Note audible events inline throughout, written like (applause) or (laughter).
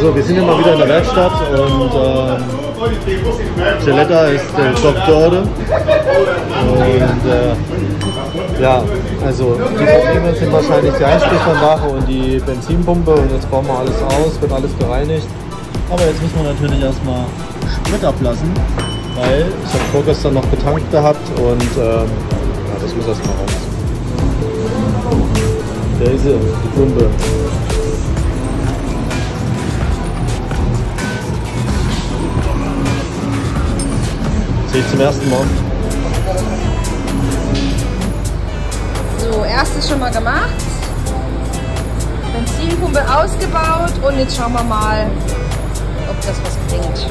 So, wir sind immer wieder in der Werkstatt und ähm, Geletta ist der Doktor. Und äh, ja, also die Probleme sind wahrscheinlich die Einsprechanlage und die Benzinpumpe und jetzt bauen wir alles aus, wird alles gereinigt. Aber jetzt müssen wir natürlich erstmal Sprit ablassen, weil ich habe vorgestern noch getankt gehabt und ähm, ja, das muss erstmal raus. Da ist sie, die Pumpe. Sehe ich zum ersten Mal. So, erstes schon mal gemacht. Benzinpumpe ausgebaut und jetzt schauen wir mal, ob das was bringt.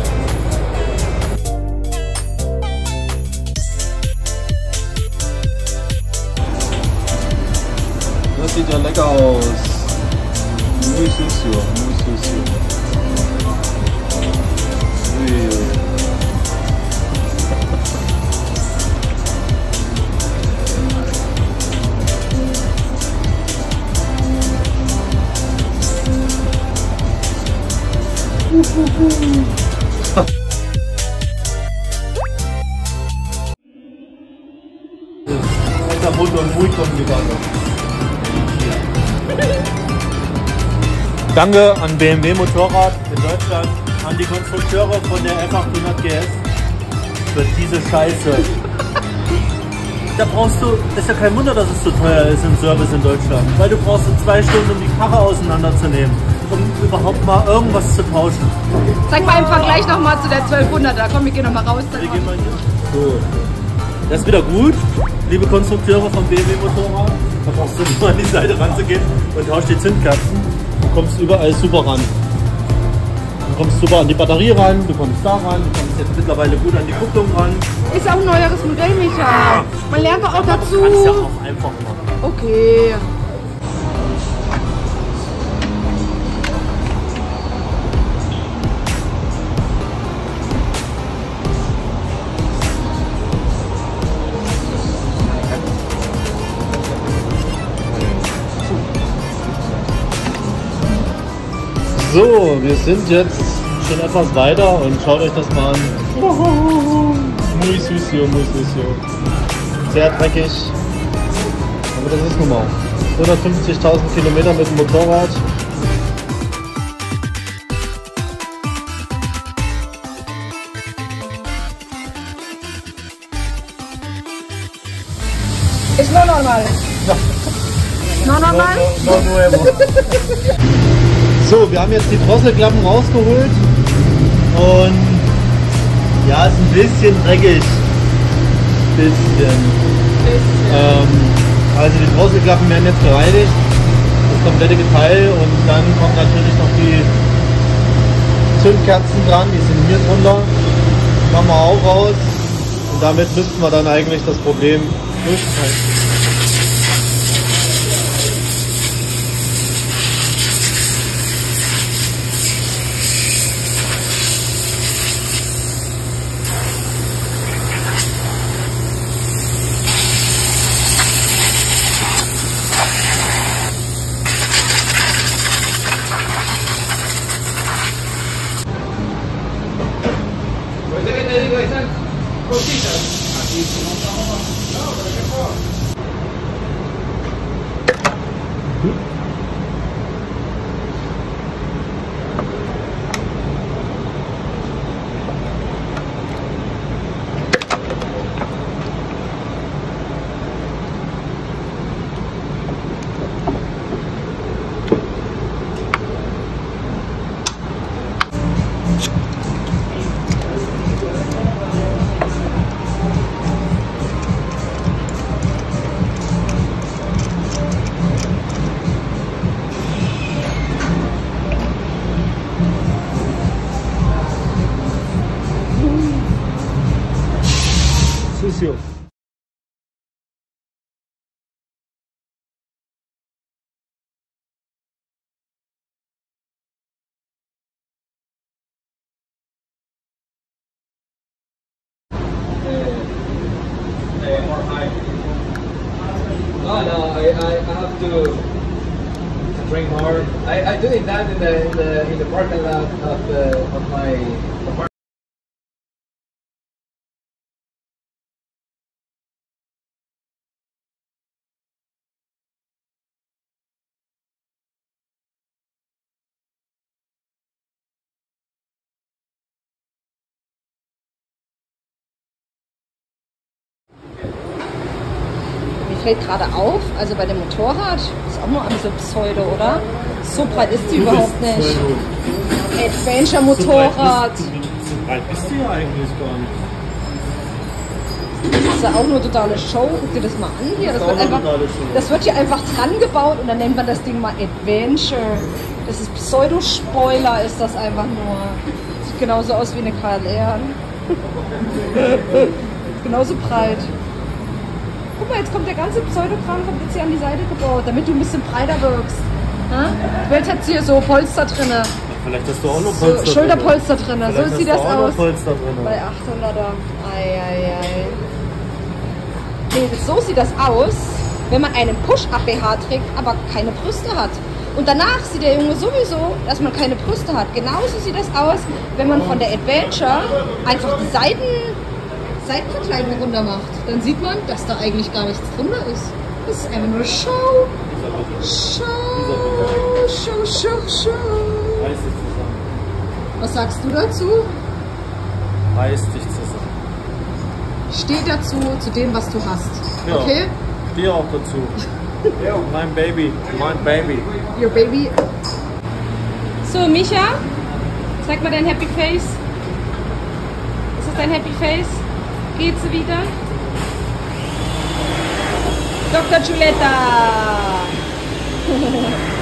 Das sieht ja lecker aus. Muy sucio, muy sucio. Está muy, muy complicado. Danke an BMW Motorrad in Deutschland, an die Konstrukteure von der F800 GS für diese Scheiße. Da brauchst du, ist ja kein Wunder, dass es so teuer ist im Service in Deutschland, weil du brauchst in zwei Stunden, um die Karre auseinanderzunehmen, um überhaupt mal irgendwas zu tauschen. Sag mal im Vergleich nochmal zu der 1200er. Komm, wir gehen nochmal raus. Wir gehen mal hier. So. Das ist wieder gut, liebe Konstrukteure vom BMW Motorrad. Da brauchst du nur an die Seite ranzugehen und tauscht die Zündkerzen. Du kommst überall super ran. Du kommst super an die Batterie ran, du kommst da ran, du kommst jetzt mittlerweile gut an die Kupplung ran. Ist auch ein neueres Modell, Micha. Man lernt doch auch Aber Du kannst ja dazu. auch einfach machen. Okay. So, wir sind jetzt schon etwas weiter und schaut euch das mal an. Muy sucio, muy sucio. Sehr dreckig. Aber das ist nun mal. 150.000 Kilometer mit dem Motorrad. Ist nur normal. No normal? No, no nuevo. (laughs) so, wir haben jetzt die Drosselklappen rausgeholt und ja, ist ein bisschen dreckig. Bisschen. Ähm, also die Drosselklappen werden jetzt gereinigt, das komplette Teil und dann kommen natürlich noch die Zündkerzen dran, die sind hier drunter. Machen wir auch raus und damit müssten wir dann eigentlich das Problem größtenteils Oh, no, no, I, I, have to, drink more. I, I, I doing that in the, in the, in the parking lot of, the, of my apartment. Fällt gerade auf, also bei dem Motorrad, ist auch nur ein so Pseudo, oder? So breit ist die überhaupt nicht. Adventure-Motorrad. So breit bist du ja eigentlich gar nicht. Das ist ja auch nur totale Show. Guck dir das mal an hier. Das ist wird, einfach, das wird hier einfach dran gebaut und dann nennt man das Ding mal Adventure. Das ist Pseudo-Spoiler, ist das einfach nur. Sieht genauso aus wie eine KLR. (laughs) genauso breit. Guck mal, jetzt kommt der ganze Pseudokram kommt jetzt hier an die Seite gebaut, damit du ein bisschen breiter wirkst. Die Welt hat hier so Polster drinne, Vielleicht hast du auch noch so Polster drin. Schulterpolster drinne. So Vielleicht sieht das du aus. Drin. Bei 800er. Eieiei. Nee, so sieht das aus, wenn man einen Push-Up-BH trägt, aber keine Brüste hat. Und danach sieht der Junge sowieso, dass man keine Brüste hat. Genauso sieht das aus, wenn man von der Adventure einfach die Seiten, Seitenverkleidung runter macht. Dann sieht man, dass da eigentlich gar nichts drin ist. Das ist einfach nur Show. Show, Show, Show, Show. Reiß dich zusammen. Was sagst du dazu? Reiß dich zusammen. Steh dazu, zu dem, was du hast. Ja. Okay? Dir auch dazu. mein Baby. Mein Baby. Your baby. So, Micha, zeig mal dein Happy Face. Ist das dein Happy Face? Geht sie wieder? Dr. Giulietta! (laughs)